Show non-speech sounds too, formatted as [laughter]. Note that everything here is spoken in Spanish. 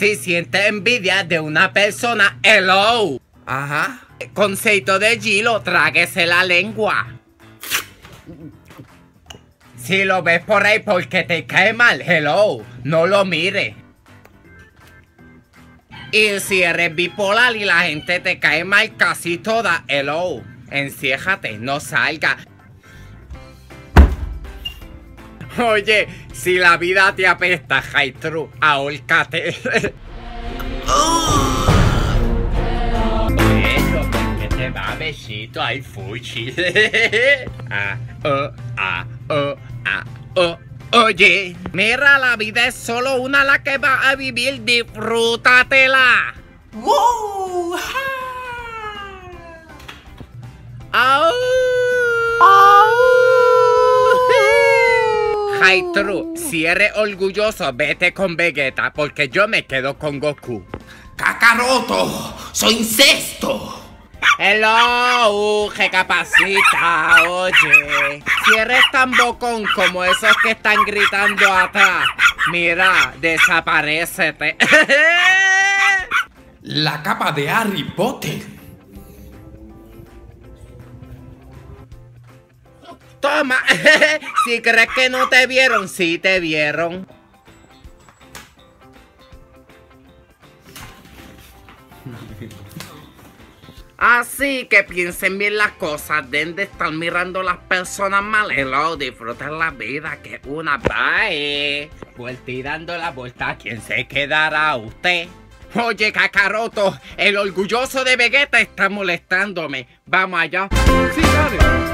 Si sientes envidia de una persona, hello. Ajá. Conceito de Gilo, tráguese la lengua. Si lo ves por ahí porque te cae mal, hello, no lo mire. Y si eres bipolar y la gente te cae mal casi toda, hello, enciéjate, no salga. Oye, si la vida te apesta, True, ahórcate. [laughs] Eso, porque te va besito, ay fuchi. [laughs] ah, oh, ah, oh, ah, oh. Oye, mira, la vida es solo una la que va a vivir, disfrútatela. ¡Wow! Hi True, si eres orgulloso, vete con Vegeta, porque yo me quedo con Goku. ¡Kakaroto! ¡Soy incesto! Hello, que capacita, oye. Si eres tan bocón como esos que están gritando atrás, mira, desaparecete. [laughs] La capa de Harry Potter. Toma, [laughs] si crees que no te vieron, sí te vieron. Así que piensen bien las cosas, den de estar mirando las personas mal, hello, disfruten la vida, que una bye. Vuelta y la vuelta, ¿quién se quedará usted? Oye, Kakaroto, el orgulloso de Vegeta está molestándome. Vamos allá. Sí.